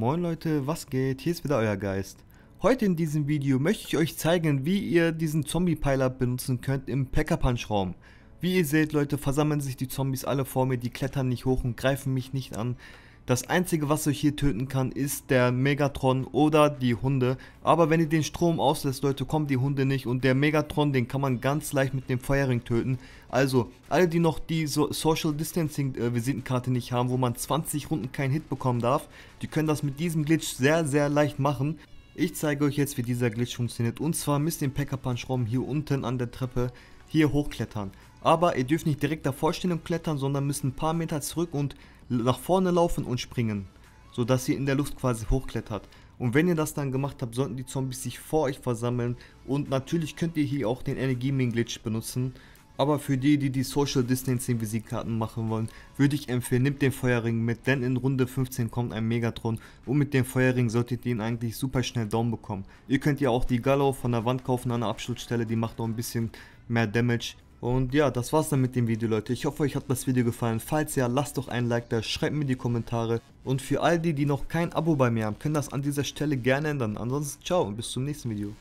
Moin Leute, was geht? Hier ist wieder euer Geist. Heute in diesem Video möchte ich euch zeigen, wie ihr diesen Zombie-Piler benutzen könnt im Packer-Punch-Raum. Wie ihr seht, Leute, versammeln sich die Zombies alle vor mir, die klettern nicht hoch und greifen mich nicht an. Das einzige, was euch hier töten kann, ist der Megatron oder die Hunde. Aber wenn ihr den Strom auslässt, Leute, kommen die Hunde nicht. Und der Megatron, den kann man ganz leicht mit dem Feuerring töten. Also, alle, die noch die so Social Distancing äh, Visitenkarte nicht haben, wo man 20 Runden keinen Hit bekommen darf, die können das mit diesem Glitch sehr, sehr leicht machen. Ich zeige euch jetzt, wie dieser Glitch funktioniert. Und zwar müsst ihr den Packer Punch Raum hier unten an der Treppe hier hochklettern. Aber ihr dürft nicht direkt davor stehen und klettern, sondern müsst ein paar Meter zurück und nach vorne laufen und springen. Sodass ihr in der Luft quasi hochklettert. Und wenn ihr das dann gemacht habt, sollten die Zombies sich vor euch versammeln. Und natürlich könnt ihr hier auch den Energiemin Glitch benutzen. Aber für die, die die Social Distancing Visitkarten machen wollen, würde ich empfehlen, nehmt den Feuerring mit, denn in Runde 15 kommt ein Megatron und mit dem Feuerring solltet ihr ihn eigentlich super schnell down bekommen. Ihr könnt ja auch die Gallo von der Wand kaufen an der Abschlussstelle, die macht noch ein bisschen mehr Damage. Und ja, das war's dann mit dem Video, Leute. Ich hoffe, euch hat das Video gefallen. Falls ja, lasst doch ein Like da, schreibt mir die Kommentare. Und für all die, die noch kein Abo bei mir haben, können das an dieser Stelle gerne ändern. Ansonsten ciao und bis zum nächsten Video.